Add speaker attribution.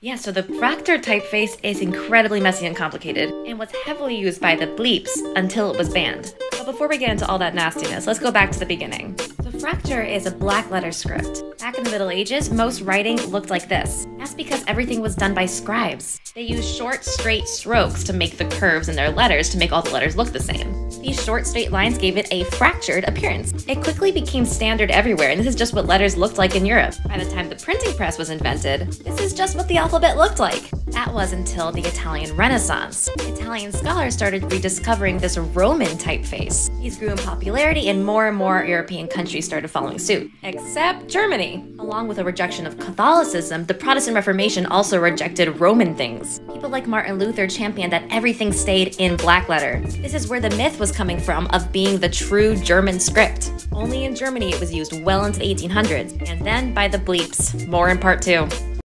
Speaker 1: Yeah, so the Fraktur typeface is incredibly messy and complicated, and was heavily used by the bleeps until it was banned. But before we get into all that nastiness, let's go back to the beginning. So Fraktur is a black letter script. Back in the Middle Ages, most writing looked like this. That's because everything was done by scribes. They used short, straight strokes to make the curves in their letters to make all the letters look the same. These short, straight lines gave it a fractured appearance. It quickly became standard everywhere, and this is just what letters looked like in Europe. By the time the printing press was invented, this is just what the alphabet looked like. That was until the Italian Renaissance. Italian scholars started rediscovering this Roman typeface. These grew in popularity, and more and more European countries started following suit, except Germany. Along with a rejection of Catholicism, the Protestant Reformation also rejected Roman things. People like Martin Luther championed that everything stayed in black letter. This is where the myth was coming from of being the true German script. Only in Germany it was used well into the 1800s, and then by the bleeps. More in part two.